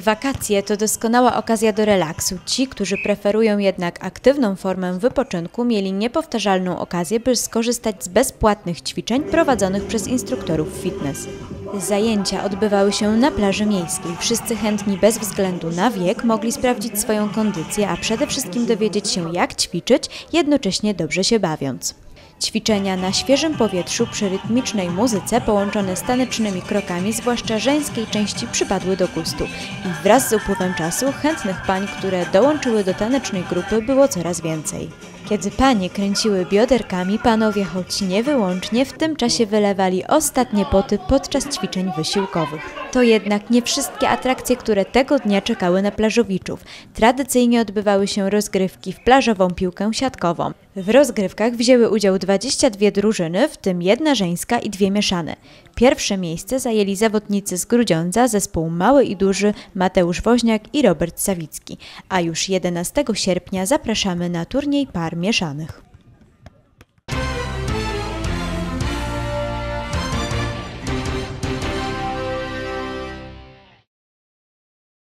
Wakacje to doskonała okazja do relaksu. Ci, którzy preferują jednak aktywną formę wypoczynku, mieli niepowtarzalną okazję, by skorzystać z bezpłatnych ćwiczeń prowadzonych przez instruktorów fitness. Zajęcia odbywały się na plaży miejskiej. Wszyscy chętni bez względu na wiek mogli sprawdzić swoją kondycję, a przede wszystkim dowiedzieć się jak ćwiczyć, jednocześnie dobrze się bawiąc. Ćwiczenia na świeżym powietrzu przy rytmicznej muzyce połączone z tanecznymi krokami, zwłaszcza żeńskiej części, przypadły do gustu. I wraz z upływem czasu chętnych pań, które dołączyły do tanecznej grupy, było coraz więcej. Kiedy panie kręciły bioderkami, panowie, choć nie wyłącznie, w tym czasie wylewali ostatnie poty podczas ćwiczeń wysiłkowych. To jednak nie wszystkie atrakcje, które tego dnia czekały na plażowiczów. Tradycyjnie odbywały się rozgrywki w plażową piłkę siatkową. W rozgrywkach wzięły udział 22 drużyny, w tym jedna żeńska i dwie mieszane. Pierwsze miejsce zajęli zawodnicy z Grudziądza, zespół Mały i Duży Mateusz Woźniak i Robert Sawicki, a już 11 sierpnia zapraszamy na turniej mieszanych.